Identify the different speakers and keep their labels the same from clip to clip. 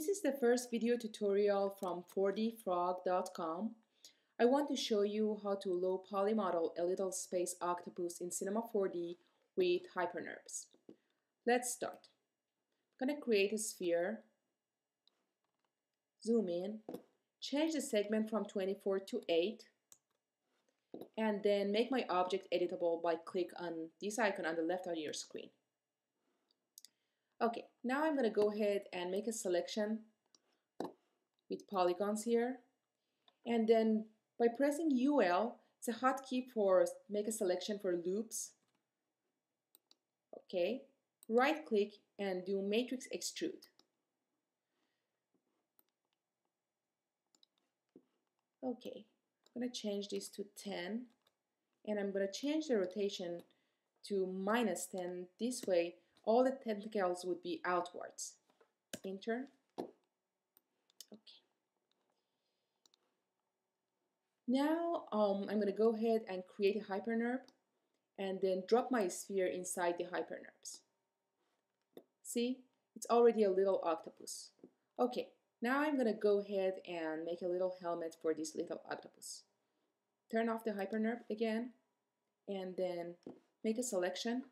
Speaker 1: This is the first video tutorial from 4dfrog.com. I want to show you how to low poly model a little space octopus in Cinema 4D with HyperNURBS. Let's start. I'm going to create a sphere, zoom in, change the segment from 24 to 8, and then make my object editable by click on this icon on the left of your screen. Okay, now I'm going to go ahead and make a selection with polygons here. And then by pressing UL, it's a hotkey for make a selection for loops. Okay, right click and do matrix extrude. Okay, I'm going to change this to 10 and I'm going to change the rotation to minus 10 this way all the tentacles would be outwards. Enter. Okay. Now um, I'm going to go ahead and create a hypernurb and then drop my sphere inside the HyperNURBS. See, it's already a little octopus. Okay, now I'm going to go ahead and make a little helmet for this little octopus. Turn off the hypernurb again and then make a selection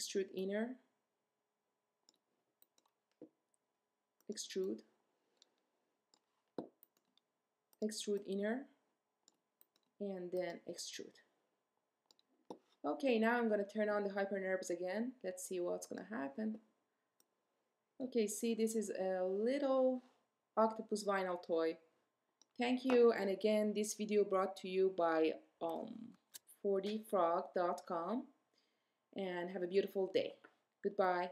Speaker 1: extrude inner, extrude, extrude inner, and then extrude. Okay, now I'm going to turn on the HyperNURBS again. Let's see what's going to happen. Okay, see this is a little octopus vinyl toy. Thank you, and again, this video brought to you by um, 4dfrog.com and have a beautiful day. Goodbye.